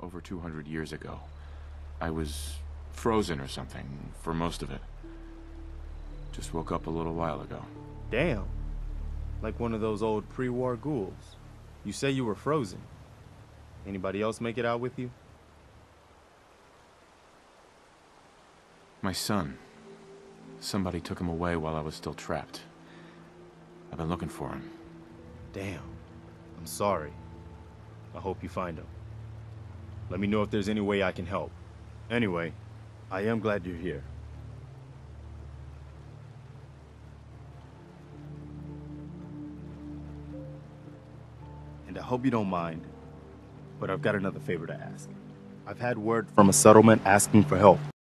over 200 years ago. I was frozen or something for most of it. Just woke up a little while ago. Damn. Like one of those old pre-war ghouls. You say you were frozen. Anybody else make it out with you? My son. Somebody took him away while I was still trapped. I've been looking for him. Damn. I'm sorry. I hope you find him. Let me know if there's any way I can help. Anyway, I am glad you're here. And I hope you don't mind, but I've got another favor to ask. I've had word from a settlement asking for help.